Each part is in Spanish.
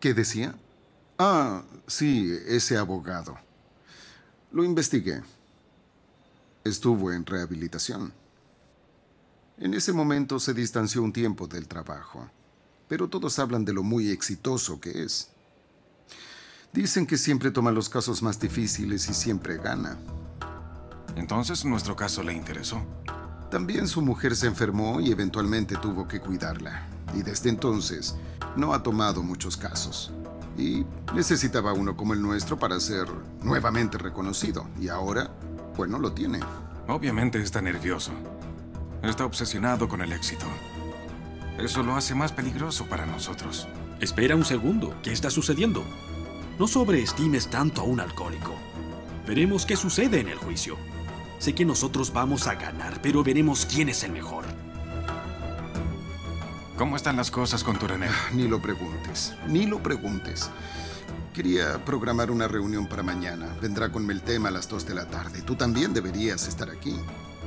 ¿Qué decía? Ah, sí, ese abogado. Lo investigué. Estuvo en rehabilitación. En ese momento se distanció un tiempo del trabajo, pero todos hablan de lo muy exitoso que es. Dicen que siempre toma los casos más difíciles y siempre gana. Entonces nuestro caso le interesó. También su mujer se enfermó y eventualmente tuvo que cuidarla. Y desde entonces no ha tomado muchos casos. Y necesitaba uno como el nuestro para ser nuevamente reconocido. Y ahora, bueno, lo tiene. Obviamente está nervioso. Está obsesionado con el éxito. Eso lo hace más peligroso para nosotros. Espera un segundo. ¿Qué está sucediendo? No sobreestimes tanto a un alcohólico. Veremos qué sucede en el juicio. Sé que nosotros vamos a ganar, pero veremos quién es el mejor. ¿Cómo están las cosas con tu René? Ah, Ni lo preguntes, ni lo preguntes. Quería programar una reunión para mañana. Vendrá con Meltema a las 2 de la tarde. Tú también deberías estar aquí.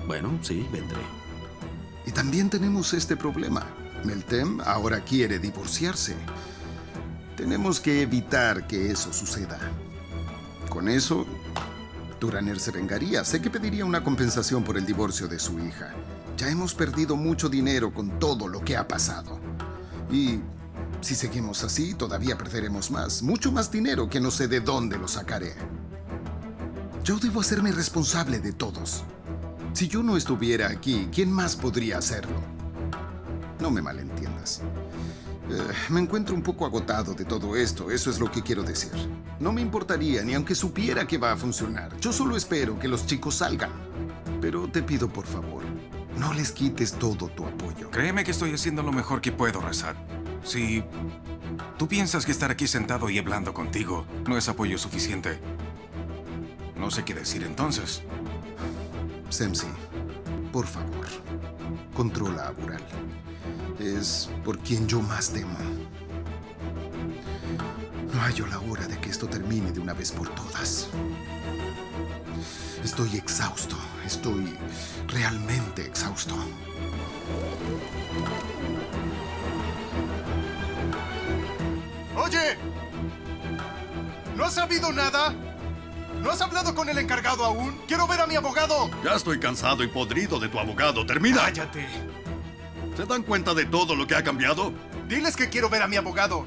Bueno, sí, vendré. Y también tenemos este problema. Meltem ahora quiere divorciarse. Tenemos que evitar que eso suceda. Con eso, Turaner se vengaría. Sé que pediría una compensación por el divorcio de su hija. Ya hemos perdido mucho dinero con todo lo que ha pasado. Y si seguimos así, todavía perderemos más. Mucho más dinero que no sé de dónde lo sacaré. Yo debo hacerme responsable de todos. Si yo no estuviera aquí, ¿quién más podría hacerlo? No me malentiendas. Eh, me encuentro un poco agotado de todo esto, eso es lo que quiero decir. No me importaría ni aunque supiera que va a funcionar. Yo solo espero que los chicos salgan. Pero te pido por favor, no les quites todo tu apoyo. Créeme que estoy haciendo lo mejor que puedo, Razat. Si tú piensas que estar aquí sentado y hablando contigo no es apoyo suficiente, no sé qué decir entonces. Semsi, por favor, controla a Bural. Es por quien yo más temo. No hallo la hora de que esto termine de una vez por todas. Estoy exhausto. Estoy realmente exhausto. Oye, ¿no has sabido nada? ¿No has hablado con el encargado aún? Quiero ver a mi abogado. Ya estoy cansado y podrido de tu abogado. Termina. Cállate. ¿Se dan cuenta de todo lo que ha cambiado? Diles que quiero ver a mi abogado.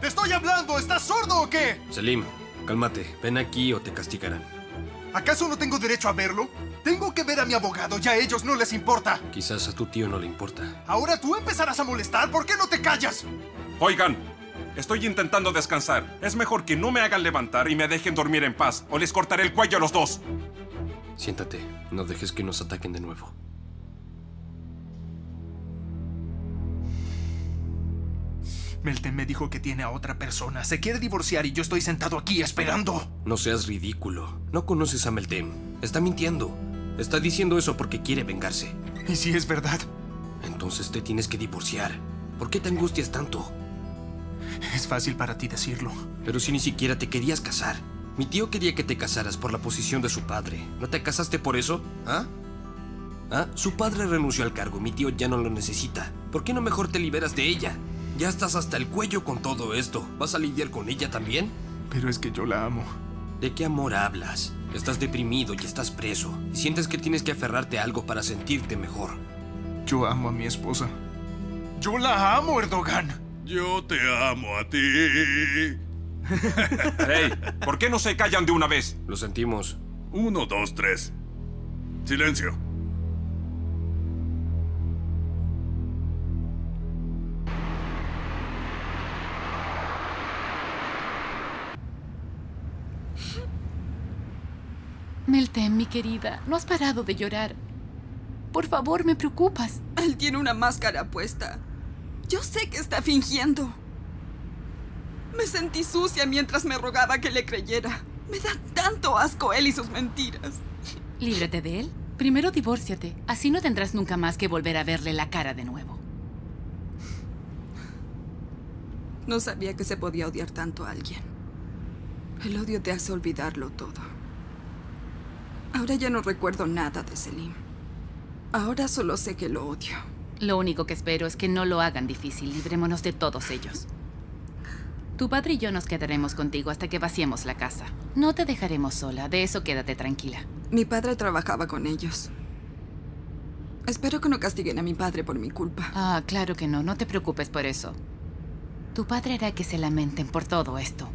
¡Te estoy hablando! ¿Estás sordo o qué? Selim, cálmate. Ven aquí o te castigarán. ¿Acaso no tengo derecho a verlo? Tengo que ver a mi abogado, ya a ellos no les importa. Quizás a tu tío no le importa. Ahora tú empezarás a molestar, ¿por qué no te callas? Oigan, estoy intentando descansar. Es mejor que no me hagan levantar y me dejen dormir en paz, o les cortaré el cuello a los dos. Siéntate. No dejes que nos ataquen de nuevo. Melten me dijo que tiene a otra persona. Se quiere divorciar y yo estoy sentado aquí esperando. No seas ridículo. No conoces a Meltem. Está mintiendo. Está diciendo eso porque quiere vengarse. ¿Y si es verdad? Entonces te tienes que divorciar. ¿Por qué te angustias tanto? Es fácil para ti decirlo. Pero si ni siquiera te querías casar. Mi tío quería que te casaras por la posición de su padre. ¿No te casaste por eso? ¿Ah? ¿Ah? Su padre renunció al cargo. Mi tío ya no lo necesita. ¿Por qué no mejor te liberas de ella? Ya estás hasta el cuello con todo esto. ¿Vas a lidiar con ella también? Pero es que yo la amo. ¿De qué amor hablas? Estás deprimido y estás preso. Y sientes que tienes que aferrarte a algo para sentirte mejor. Yo amo a mi esposa. Yo la amo, Erdogan. Yo te amo a ti. Hey, ¿por qué no se callan de una vez? Lo sentimos. Uno, dos, tres. Silencio. Meltem, mi querida, no has parado de llorar. Por favor, me preocupas. Él tiene una máscara puesta. Yo sé que está fingiendo. Me sentí sucia mientras me rogaba que le creyera. Me da tanto asco él y sus mentiras. Líbrate de él. Primero divórciate. Así no tendrás nunca más que volver a verle la cara de nuevo. No sabía que se podía odiar tanto a alguien. El odio te hace olvidarlo todo. Ahora ya no recuerdo nada de Selim. Ahora solo sé que lo odio. Lo único que espero es que no lo hagan difícil. Librémonos de todos ellos. Tu padre y yo nos quedaremos contigo hasta que vaciemos la casa. No te dejaremos sola, de eso quédate tranquila. Mi padre trabajaba con ellos. Espero que no castiguen a mi padre por mi culpa. Ah, claro que no, no te preocupes por eso. Tu padre hará que se lamenten por todo esto.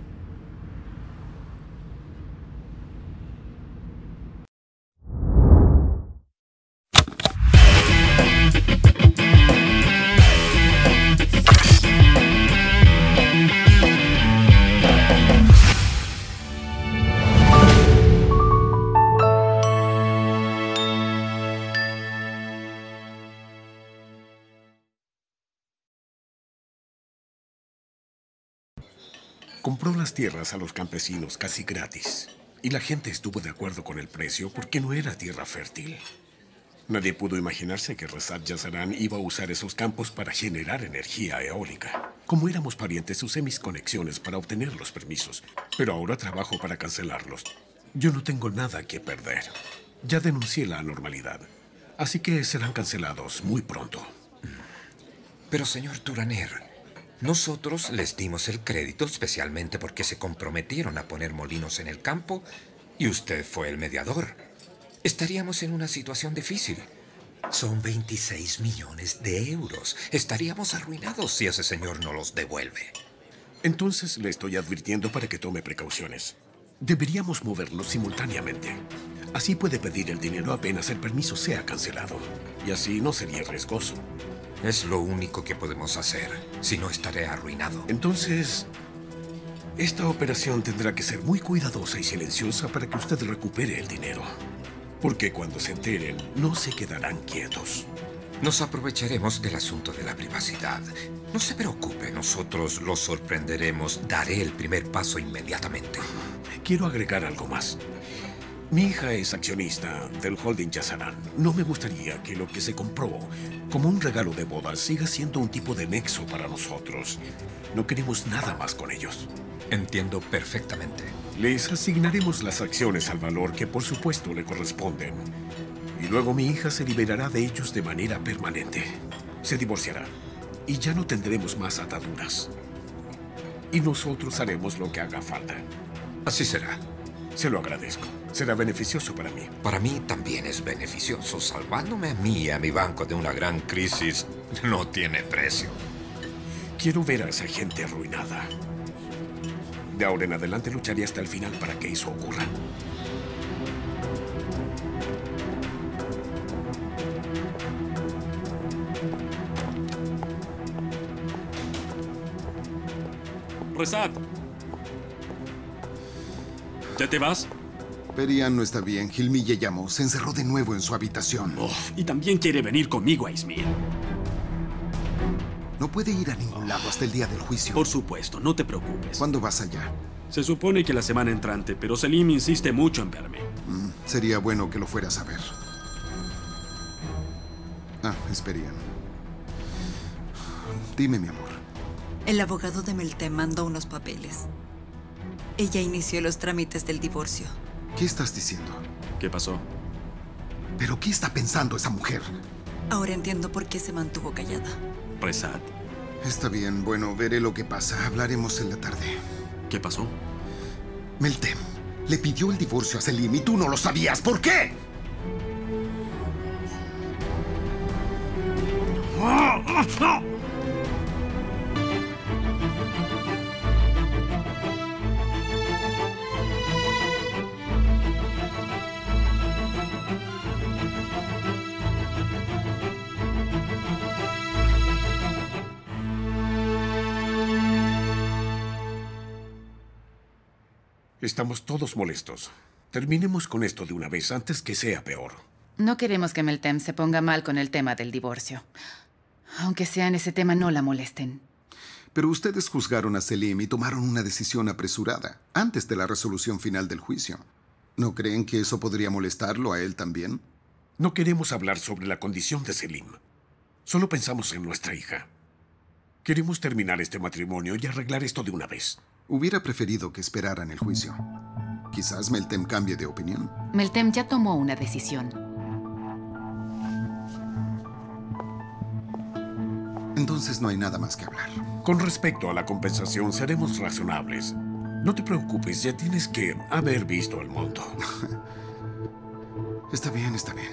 Compró las tierras a los campesinos casi gratis. Y la gente estuvo de acuerdo con el precio porque no era tierra fértil. Nadie pudo imaginarse que Resat Yazarán iba a usar esos campos para generar energía eólica. Como éramos parientes, usé mis conexiones para obtener los permisos. Pero ahora trabajo para cancelarlos. Yo no tengo nada que perder. Ya denuncié la anormalidad. Así que serán cancelados muy pronto. Pero, señor Turaner, nosotros les dimos el crédito especialmente porque se comprometieron a poner molinos en el campo y usted fue el mediador. Estaríamos en una situación difícil. Son 26 millones de euros. Estaríamos arruinados si ese señor no los devuelve. Entonces le estoy advirtiendo para que tome precauciones. Deberíamos movernos simultáneamente. Así puede pedir el dinero apenas el permiso sea cancelado. Y así no sería riesgoso. Es lo único que podemos hacer. Si no, estaré arruinado. Entonces, esta operación tendrá que ser muy cuidadosa y silenciosa para que usted recupere el dinero. Porque cuando se enteren, no se quedarán quietos. Nos aprovecharemos del asunto de la privacidad. No se preocupe, nosotros lo sorprenderemos. Daré el primer paso inmediatamente. Quiero agregar algo más. Mi hija es accionista del holding Yazarán. No me gustaría que lo que se compró como un regalo de boda siga siendo un tipo de nexo para nosotros. No queremos nada más con ellos. Entiendo perfectamente. Les asignaremos las acciones al valor que por supuesto le corresponden. Y luego mi hija se liberará de ellos de manera permanente. Se divorciará. Y ya no tendremos más ataduras. Y nosotros haremos lo que haga falta. Así será. Se lo agradezco. Será beneficioso para mí. Para mí también es beneficioso. Salvándome a mí y a mi banco de una gran crisis no tiene precio. Quiero ver a esa gente arruinada. De ahora en adelante lucharé hasta el final para que eso ocurra. Resat. ¿Ya te vas? Perian no está bien. Gilmille llamó. Se encerró de nuevo en su habitación. Oh, y también quiere venir conmigo a Izmir. No puede ir a ningún lado hasta el día del juicio. Por supuesto, no te preocupes. ¿Cuándo vas allá? Se supone que la semana entrante, pero Selim insiste mucho en verme. Mm, sería bueno que lo fueras a ver. Ah, es Perian. Dime, mi amor. El abogado de Meltem mandó unos papeles. Ella inició los trámites del divorcio. ¿Qué estás diciendo? ¿Qué pasó? ¿Pero qué está pensando esa mujer? Ahora entiendo por qué se mantuvo callada. Resat. Está bien, bueno, veré lo que pasa. Hablaremos en la tarde. ¿Qué pasó? Meltem le pidió el divorcio a Selim y tú no lo sabías. ¿Por qué? Estamos todos molestos. Terminemos con esto de una vez antes que sea peor. No queremos que Meltem se ponga mal con el tema del divorcio. Aunque sea en ese tema, no la molesten. Pero ustedes juzgaron a Selim y tomaron una decisión apresurada, antes de la resolución final del juicio. ¿No creen que eso podría molestarlo a él también? No queremos hablar sobre la condición de Selim. Solo pensamos en nuestra hija. Queremos terminar este matrimonio y arreglar esto de una vez. Hubiera preferido que esperaran el juicio. Quizás Meltem cambie de opinión. Meltem ya tomó una decisión. Entonces no hay nada más que hablar. Con respecto a la compensación, seremos razonables. No te preocupes, ya tienes que haber visto el monto. Está bien, está bien.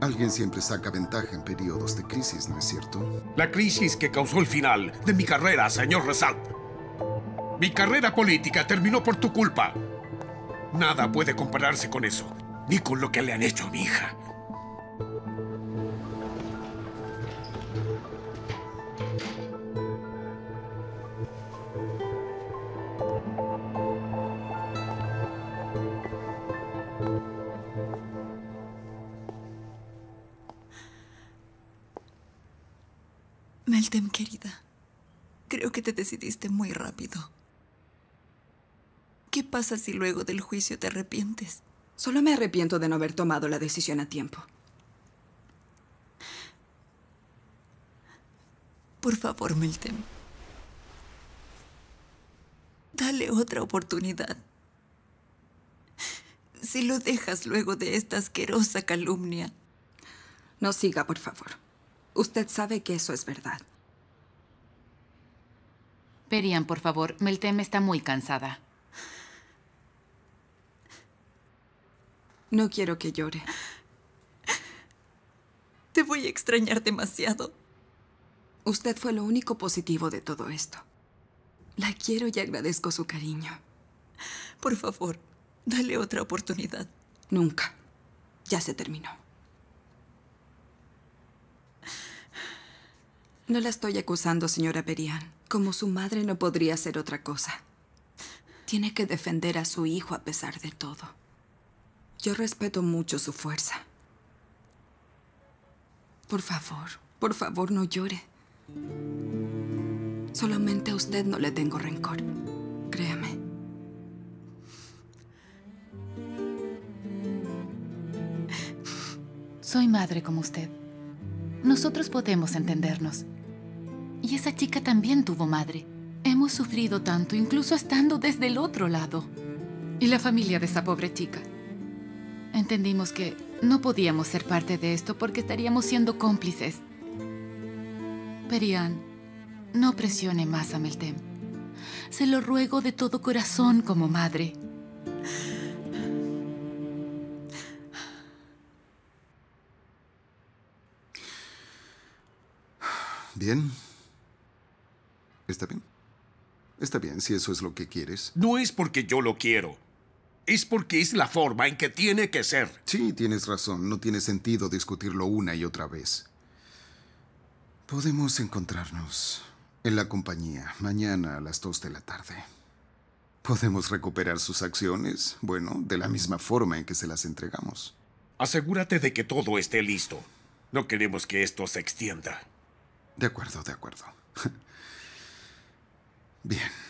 Alguien siempre saca ventaja en periodos de crisis, ¿no es cierto? La crisis que causó el final de mi carrera, señor Resat. Mi carrera política terminó por tu culpa. Nada puede compararse con eso, ni con lo que le han hecho a mi hija. Meltem, querida. Creo que te decidiste muy rápido. ¿Qué pasa si luego del juicio te arrepientes? Solo me arrepiento de no haber tomado la decisión a tiempo. Por favor, Meltem. Dale otra oportunidad. Si lo dejas luego de esta asquerosa calumnia. No siga, por favor. Usted sabe que eso es verdad. Perian, por favor. Meltem está muy cansada. No quiero que llore. Te voy a extrañar demasiado. Usted fue lo único positivo de todo esto. La quiero y agradezco su cariño. Por favor, dale otra oportunidad. Nunca. Ya se terminó. No la estoy acusando, señora Perian. Como su madre no podría hacer otra cosa. Tiene que defender a su hijo a pesar de todo. Yo respeto mucho su fuerza. Por favor, por favor, no llore. Solamente a usted no le tengo rencor. Créame. Soy madre como usted. Nosotros podemos entendernos. Y esa chica también tuvo madre. Hemos sufrido tanto, incluso estando desde el otro lado. Y la familia de esa pobre chica. Entendimos que no podíamos ser parte de esto porque estaríamos siendo cómplices. Perian, no presione más a Meltem. Se lo ruego de todo corazón como madre. Bien. Está bien. Está bien, si eso es lo que quieres. No es porque yo lo quiero. Es porque es la forma en que tiene que ser. Sí, tienes razón. No tiene sentido discutirlo una y otra vez. Podemos encontrarnos en la compañía mañana a las 2 de la tarde. ¿Podemos recuperar sus acciones? Bueno, de la misma forma en que se las entregamos. Asegúrate de que todo esté listo. No queremos que esto se extienda. De acuerdo, de acuerdo. Bien.